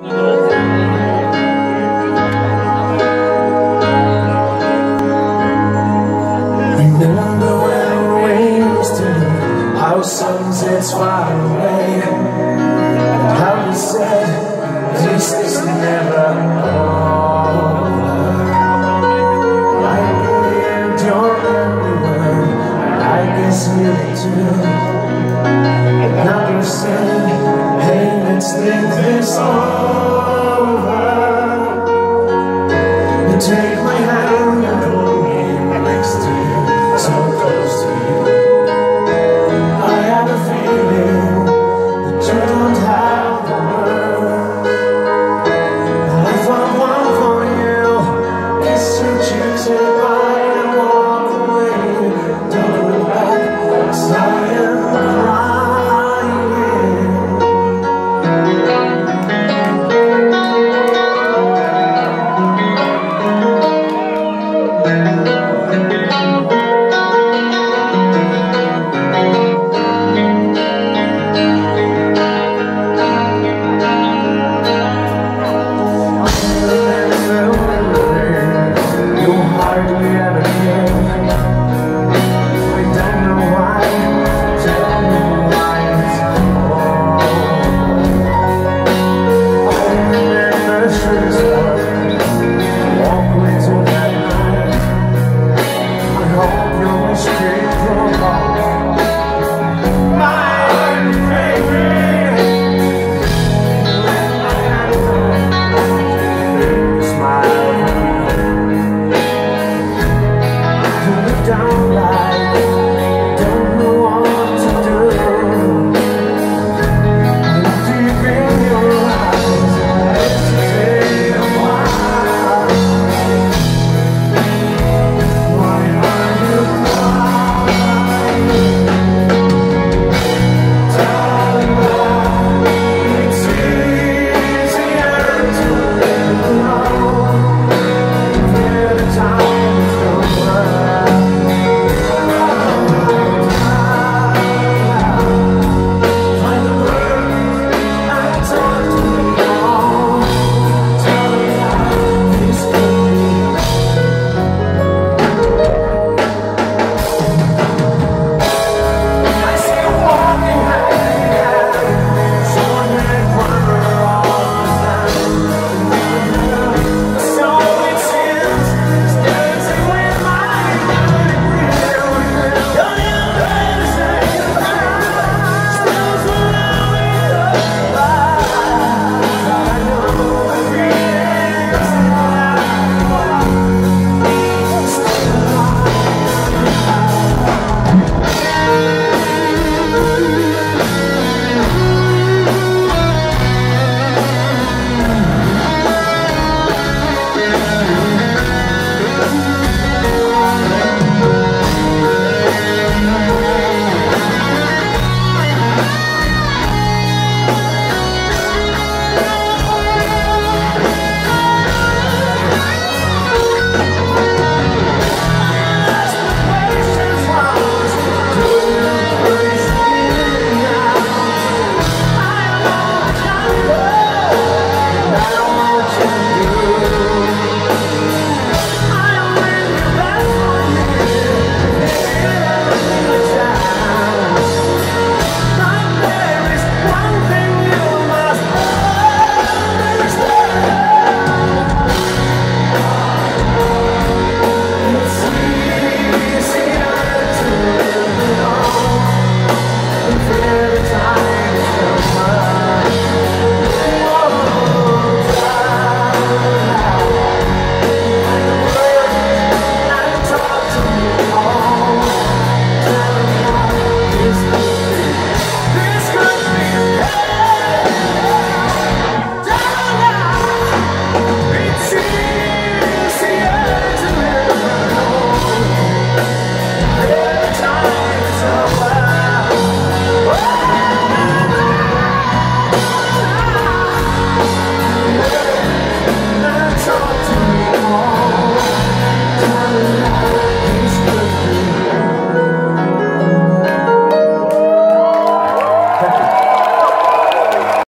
Remember when we used to far away. And how we said This is never over. I believed your every word And I too. And now you're saying Let's think this over. And take light.